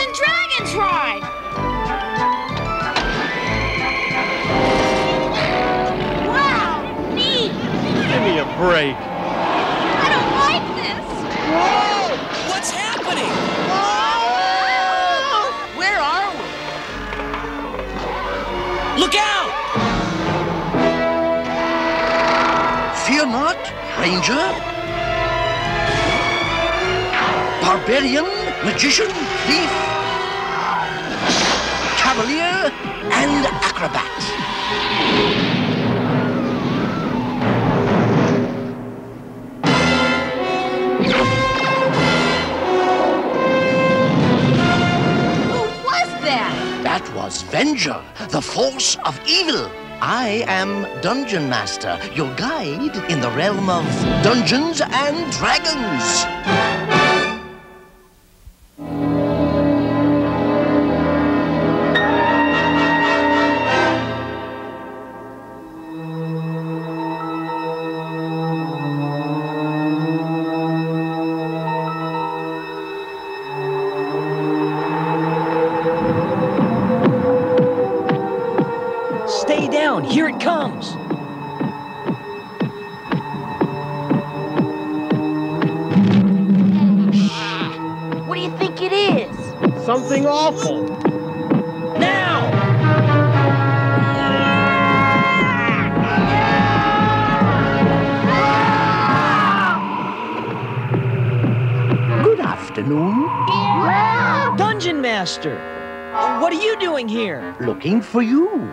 and Dragons ride! Wow, neat! Give me a break. I don't like this! Whoa! What's happening? Where are we? Look out! Fear not, Ranger. Barbarian, magician, thief, cavalier, and acrobat. Who was that? That was Venger, the force of evil. I am Dungeon Master, your guide in the realm of Dungeons and Dragons. Stay down. Here it comes. What do you think it is? Something awful. Now! Good afternoon. Dungeon Master! What are you doing here? Looking for you.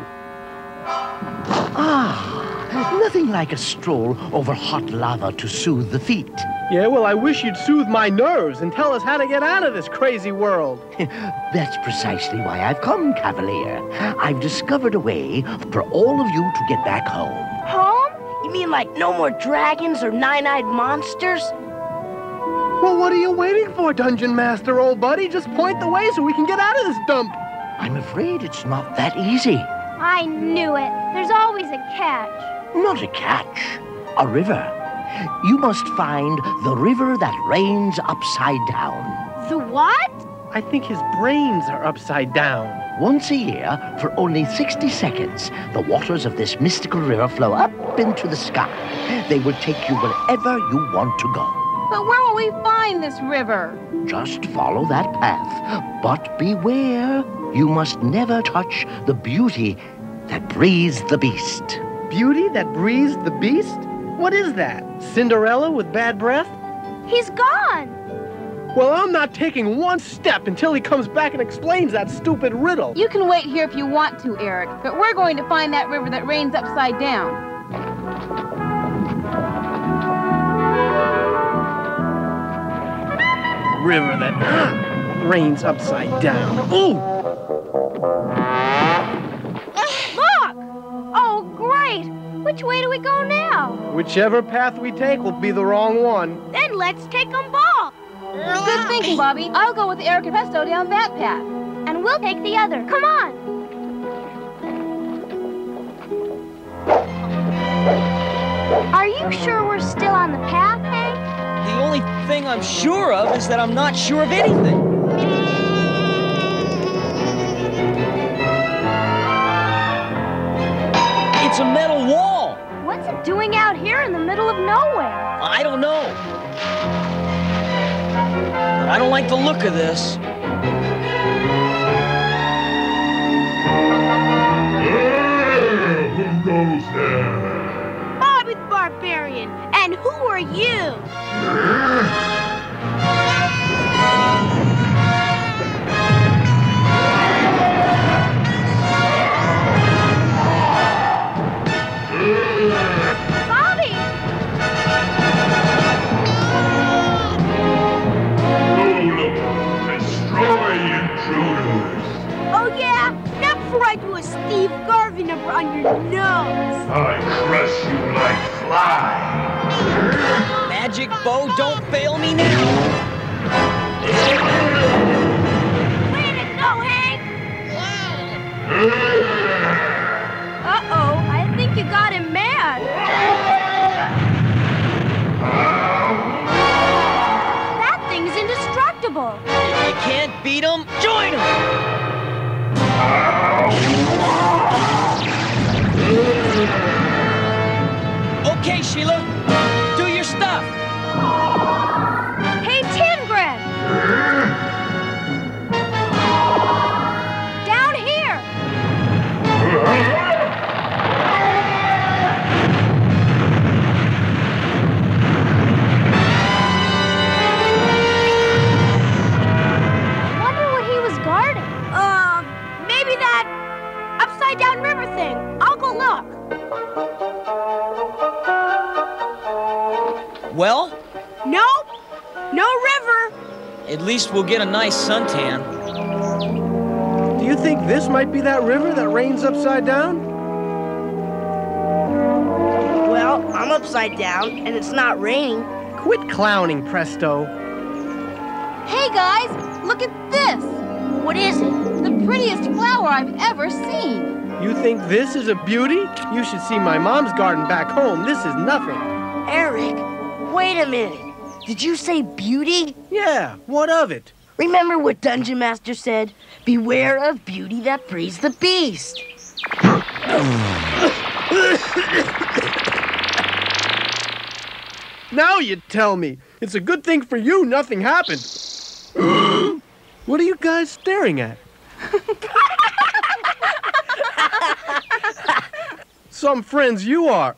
Nothing like a stroll over hot lava to soothe the feet. Yeah, well, I wish you'd soothe my nerves and tell us how to get out of this crazy world. That's precisely why I've come, Cavalier. I've discovered a way for all of you to get back home. Home? You mean like no more dragons or nine-eyed monsters? Well, what are you waiting for, Dungeon Master, old buddy? Just point the way so we can get out of this dump. I'm afraid it's not that easy. I knew it. There's always a catch. Not a catch, a river. You must find the river that rains upside down. The what? I think his brains are upside down. Once a year, for only 60 seconds, the waters of this mystical river flow up into the sky. They will take you wherever you want to go. But where will we find this river? Just follow that path. But beware, you must never touch the beauty that breathes the beast. Beauty that breathes the beast? What is that? Cinderella with bad breath? He's gone. Well, I'm not taking one step until he comes back and explains that stupid riddle. You can wait here if you want to, Eric, but we're going to find that river that rains upside down. River that rains upside down. Ooh! Which way do we go now? Whichever path we take will be the wrong one. Then let's take them both. Good thinking, Bobby. I'll go with Eric and Presto down that path. And we'll take the other. Come on. Are you sure we're still on the path, Hank? The only thing I'm sure of is that I'm not sure of anything. It's a metal wall. Middle of nowhere? I don't know. But I don't like the look of this. Who goes there? Bobby the Barbarian. And who are you? Fly. Magic bow, don't fail me now. Least we'll get a nice suntan. Do you think this might be that river that rains upside down? Well, I'm upside down, and it's not raining. Quit clowning, Presto. Hey guys, look at this! What is it? The prettiest flower I've ever seen. You think this is a beauty? You should see my mom's garden back home. This is nothing. Eric, wait a minute. Did you say beauty? Yeah, what of it? Remember what Dungeon Master said? Beware of beauty that breeds the beast. Now you tell me. It's a good thing for you nothing happened. what are you guys staring at? Some friends you are.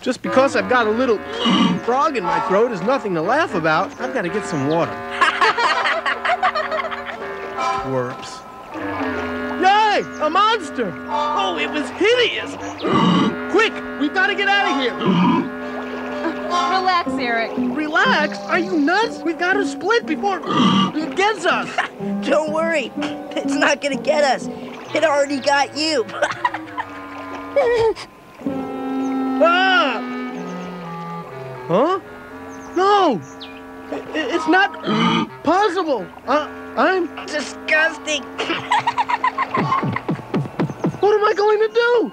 Just because I've got a little frog in my throat is nothing to laugh about. I've got to get some water. Twerps. Yay! A monster! Oh, it was hideous! Quick! We've got to get out of here! Relax, Eric. Relax? Are you nuts? We've got to split before it gets us. Don't worry, it's not gonna get us. It already got you. Ah! Huh? No! I- i- it's not possible. Uh, I'm. Disgusting. What am I going to do?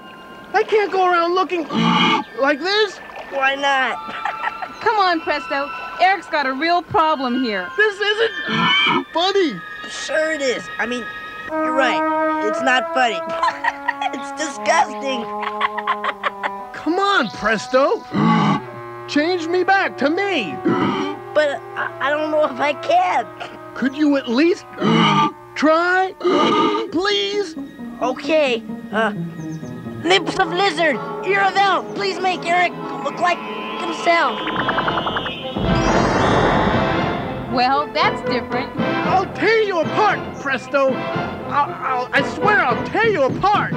I can't go around looking like this. Why not? Come on, Presto. Eric's got a real problem here. This isn't funny. Sure it is. I mean, you're right. It's not funny. it's disgusting. Come on, Presto. Change me back to me. But I, I don't know if I can. Could you at least try? Please? Okay. Uh, lips of lizard, ear of elf. Please make Eric look like himself. Well, that's different. I'll tear you apart, Presto. I'll, I'll, I swear I'll tear you apart.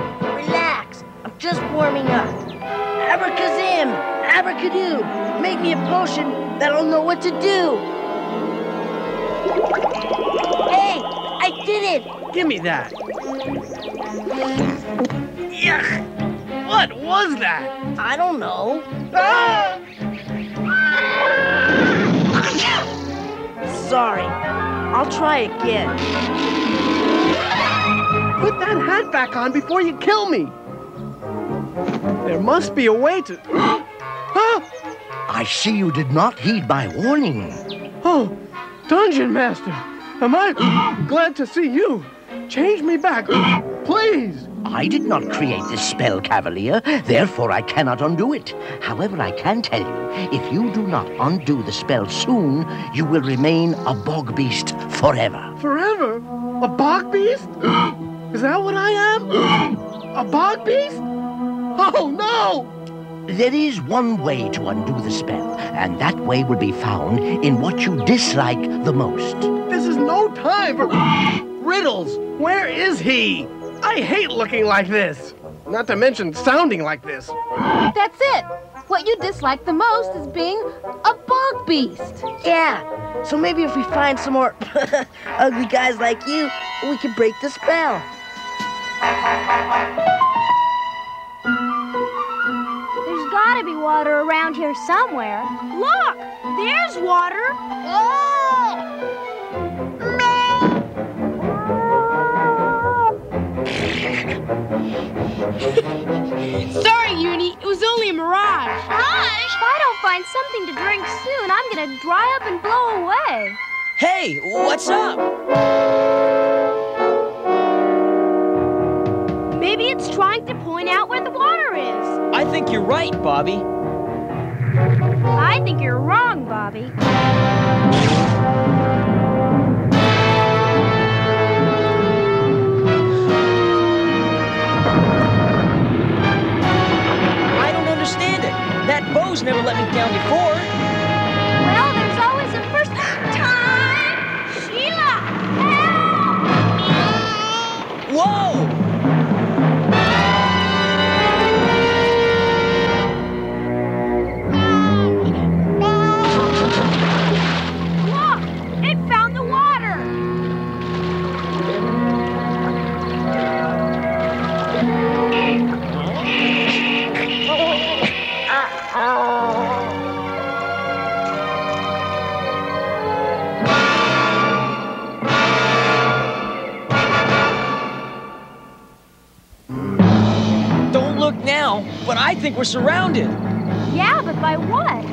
Just warming up. Abracazim, abracadoo. Make me a potion that'll know what to do. Hey, I did it. Give me that. Yuck! What was that? I don't know. Ah! Sorry. I'll try again. Put that hat back on before you kill me. There must be a way to. Ah! I see you did not heed my warning. Oh, Dungeon Master, am I glad to see you? Change me back, please. I did not create this spell, Cavalier, therefore I cannot undo it. However, I can tell you, if you do not undo the spell soon, you will remain a bog beast forever. Forever? A bog beast? Is that what I am? A bog beast? Oh no! There is one way to undo the spell, and that way will be found in what you dislike the most. This is no time for riddles. Where is he? I hate looking like this. Not to mention sounding like this. That's it. What you dislike the most is being a bog beast. Yeah. So maybe if we find some more ugly guys like you, we can break the spell. Be water around here somewhere. Look! There's water! Sorry, Uni. It was only a mirage. Mirage? If I don't find something to drink soon, I'm gonna dry up and blow away. Hey, Hey, what's up? Maybe it's trying to point out where the water is. I think you're right, Bobby. I think you're wrong, Bobby. But I think we're surrounded. Yeah, but by what?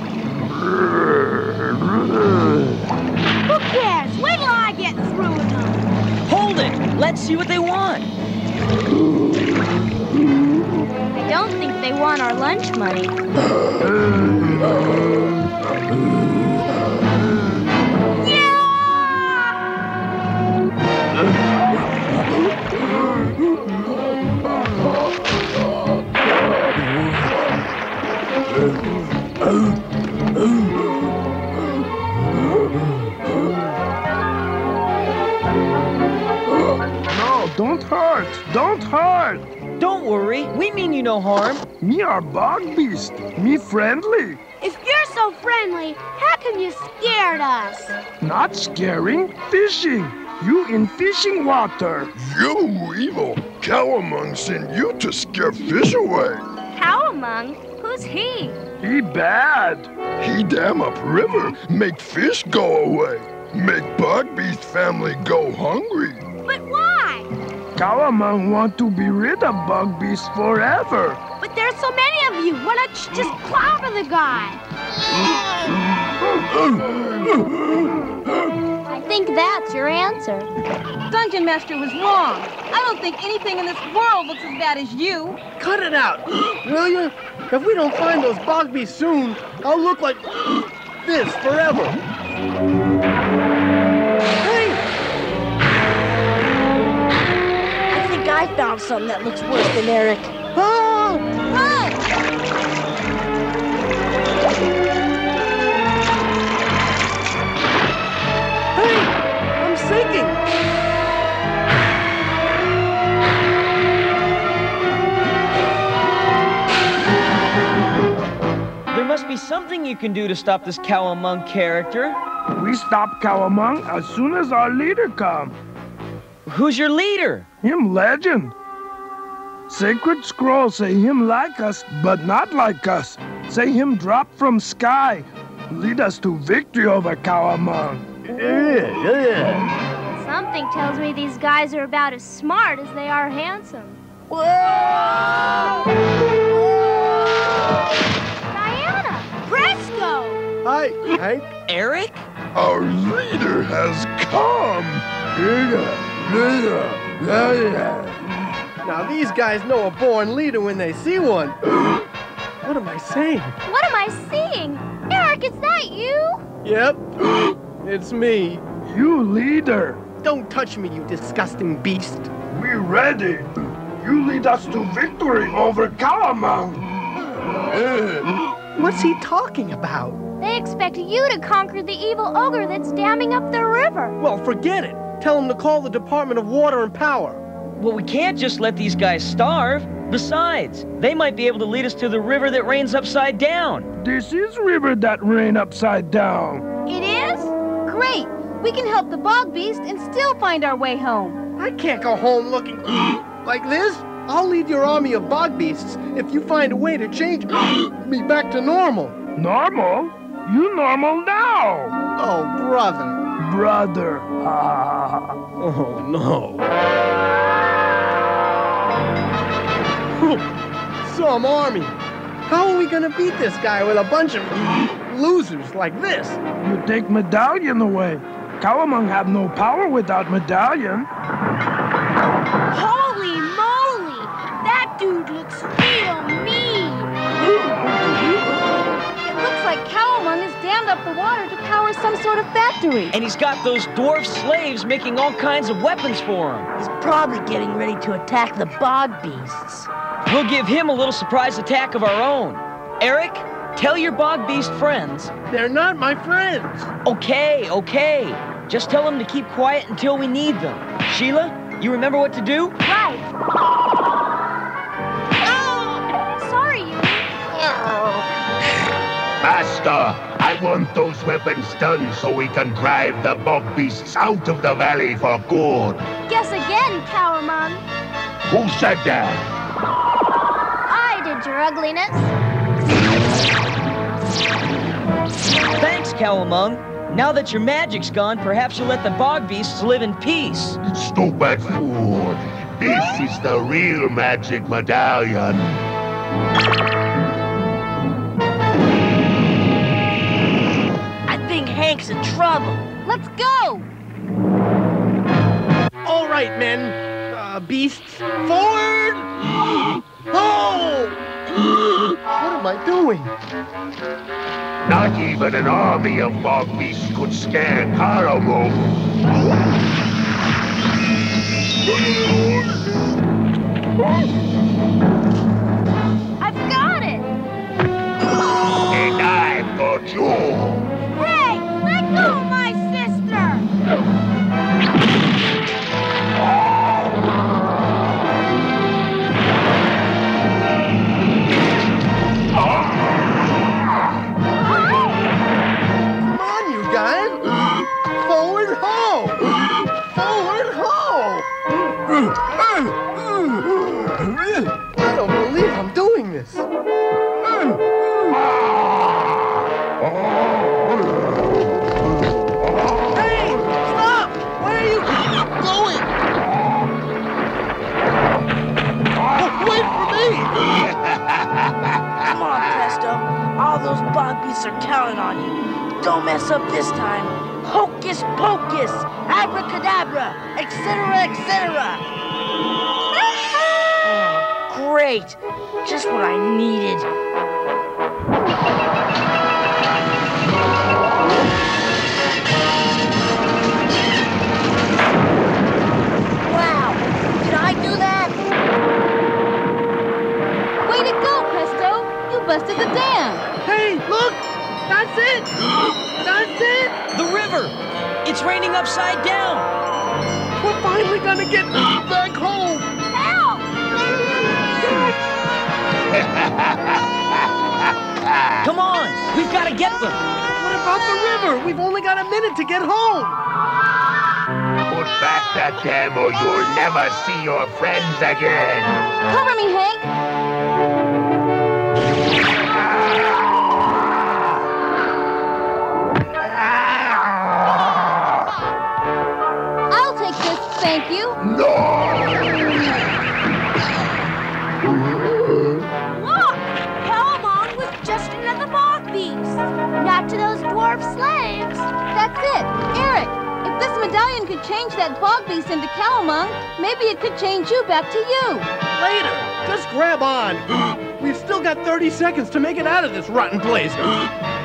Who cares? Wait till I get through with them. Hold it! Let's see what they want. I don't think they want our lunch money. worry, we mean you no harm. Me are bog beast. Me friendly. If you're so friendly, how come you scared us? Not scaring. Fishing. You in fishing water. You evil! Cowamong sent you to scare fish away. Cowamong? Who's he? He bad. He dam up river, make fish go away. Make Bog Beast family go hungry. But? Kawamang want to be rid of bog beast forever. But there's so many of you. Why don't you just clobber the guy? I think that's your answer. Dungeon Master was wrong. I don't think anything in this world looks as bad as you. Cut it out, will you? If we don't find those bog beasts soon, I'll look like this forever. I found something that looks worse than Eric. Ah! Run! Hey! I'm sinking! There must be something you can do to stop this Cowamong character. We stop Kawamang as soon as our leader come. Who's your leader? Him legend. Sacred scroll say him like us, but not like us. Say him drop from sky. Lead us to victory over Kawamang. Something tells me these guys are about as smart as they are handsome. Whoa! Diana! Presto! Hi, Hank. Eric? Our leader has come. Now these guys know a born leader when they see one. what am I saying? What am I seeing? Eric, is that you? Yep, it's me. You leader. Don't touch me, you disgusting beast. We're ready. You lead us to victory over Kawamang. What's he talking about? They expect you to conquer the evil ogre that's damming up the river. Well, forget it. Tell him to call the Department of Water and Power. Well, we can't just let these guys starve. Besides, they might be able to lead us to the river that rains upside down. This is river that rain upside down. It is? Great! We can help the bog beast and still find our way home. I can't go home looking like this. I'll lead your army of bog beasts if you find a way to change me back to normal. Normal? You normal now. Oh, brother. Brother. Oh, no. Some army. How are we gonna beat this guy with a bunch of losers like this? You take medallion away. Cowamong have no power without medallion. Holy Cowamong up the water to power some sort of factory. And he's got those dwarf slaves making all kinds of weapons for him. He's probably getting ready to attack the bog beasts. We'll give him a little surprise attack of our own. Eric, tell your bog beast friends. They're not my friends. Okay, okay. Just tell them to keep quiet until we need them. Sheila, you remember what to do? Right. Oh, sorry, you. Master, I want those weapons done so we can drive the bog beasts out of the valley for good. Guess again, Cowamon. Who said that? I did your ugliness. Thanks, Cowamung. Now that your magic's gone, perhaps you'll let the bog beasts live in peace. Stupid fool. This is the real magic medallion. Think Hank's in trouble. Let's go! All right, men. Uh, beasts, forward! Oh! What am I doing? Not even an army of bog beasts could scare Karamo. I've got it. And I've got you. I don't believe I'm doing this. Hmm, hmm. Hey! Stop! Where are you going? Wait for me! Come on, Presto. All those bog beasts are counting on you. Don't mess up this time. Hocus pocus, abracadabra, etc., etc. Great. Just what I needed. Wow. Did I do that? Way to go, Presto! You busted the dam! Hey, look! That's it! That's it! The river! It's raining upside down! We're finally gonna get get them! What about the river? We've only got a minute to get home! Put back that dam or you'll never see your friends again. Cover me, Hank! Ah! I'll take this, thank you. Look! Medallion could change that bog beast into Cowamong, maybe it could change you back to you. Later! Just grab on! We've still got 30 seconds to make it out of this rotten place!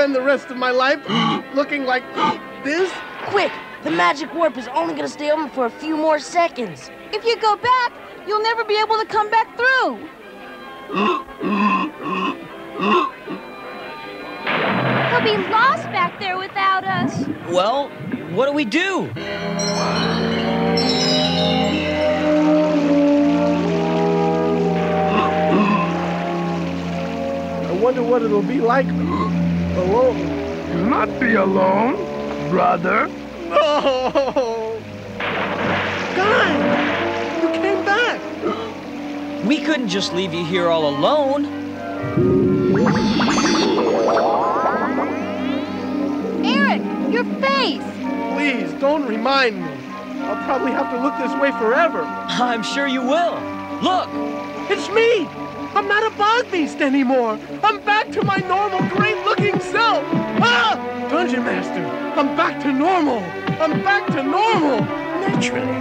spend the rest of my life looking like this. Quick! The magic warp is only gonna stay open for a few more seconds. If you go back, you'll never be able to come back through. He'll be lost back there without us. Well, what do we do? I wonder what it'll be like alone. You'll not be alone, brother. No! Guy! You came back! We couldn't just leave you here all alone. Eric, your face! Please, don't remind me. I'll probably have to look this way forever. I'm sure you will. Look, It's me! I'm not a bog beast anymore! I'm back to my normal, I'm back to normal! I'm back to normal! Naturally.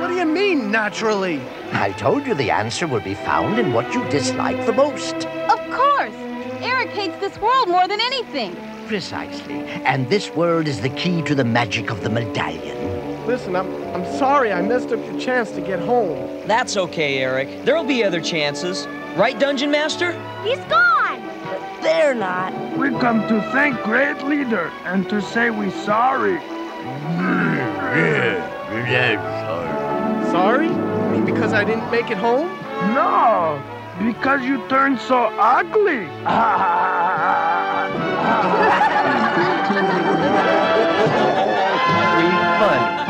What do you mean, naturally? I told you the answer will be found in what you dislike the most. Of course! Eric hates this world more than anything. Precisely. And this world is the key to the magic of the medallion. Listen, I'm, I'm sorry I messed up your chance to get home. that's okay, Eric. There'll be other chances. Right, Dungeon Master? He's gone. They're not. We come to thank great leader and to say we sorry. Sorry? I mean, because I didn't make it home? No, because you turned so ugly. Very funny.